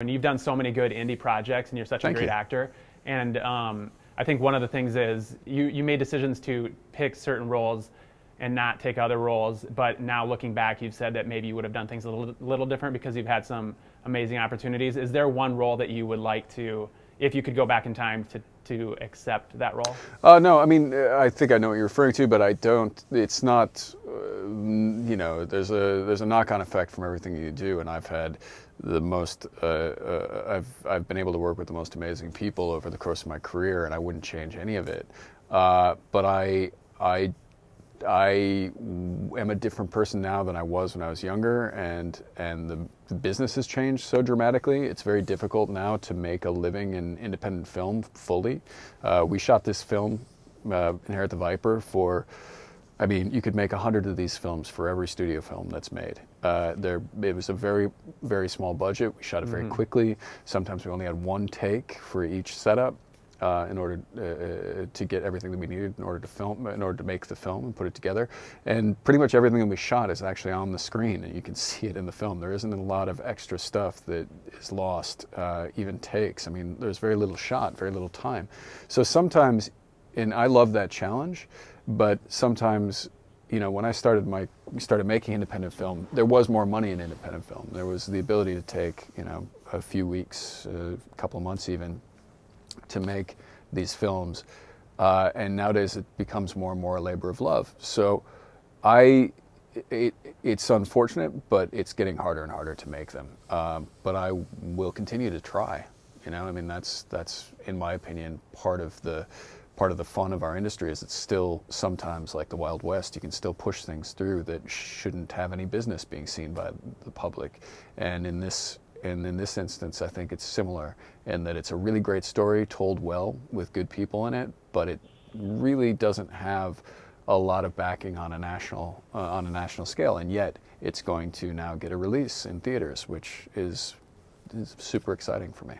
And you've done so many good indie projects, and you're such Thank a great you. actor. And um, I think one of the things is you, you made decisions to pick certain roles and not take other roles. But now looking back, you've said that maybe you would have done things a little, little different because you've had some amazing opportunities. Is there one role that you would like to, if you could go back in time, to, to accept that role? Uh, no, I mean, uh, I think I know what you're referring to, but I don't. It's not. You know, there's a there's a knock-on effect from everything you do, and I've had the most. Uh, uh, I've I've been able to work with the most amazing people over the course of my career, and I wouldn't change any of it. Uh, but I I I am a different person now than I was when I was younger, and and the, the business has changed so dramatically. It's very difficult now to make a living in independent film fully. Uh, we shot this film, uh, Inherit the Viper, for. I mean, you could make a hundred of these films for every studio film that's made. Uh, there, it was a very, very small budget. We shot it very quickly. Sometimes we only had one take for each setup uh, in order uh, to get everything that we needed in order to film, in order to make the film and put it together. And pretty much everything that we shot is actually on the screen, and you can see it in the film. There isn't a lot of extra stuff that is lost, uh, even takes. I mean, there's very little shot, very little time. So sometimes, and I love that challenge, but sometimes you know, when I started my started making independent film, there was more money in independent film. There was the ability to take, you know, a few weeks, a couple of months even, to make these films. Uh, and nowadays it becomes more and more a labor of love. So I, it, it's unfortunate, but it's getting harder and harder to make them. Um, but I will continue to try. You know, I mean, that's that's in my opinion part of the part of the fun of our industry is it's still sometimes like the Wild West. You can still push things through that shouldn't have any business being seen by the public. And in this and in this instance, I think it's similar in that it's a really great story told well with good people in it, but it really doesn't have a lot of backing on a national uh, on a national scale, and yet it's going to now get a release in theaters, which is, is super exciting for me.